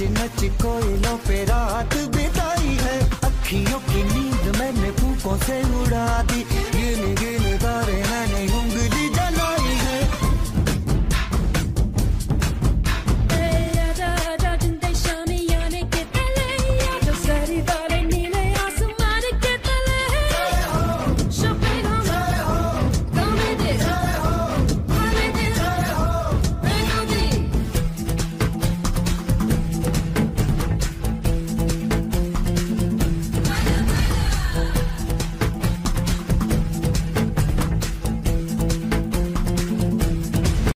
नच नच कोयलों पे रात बिताई है। अखियों की नींद मैंने फूकों से उड़ा दी।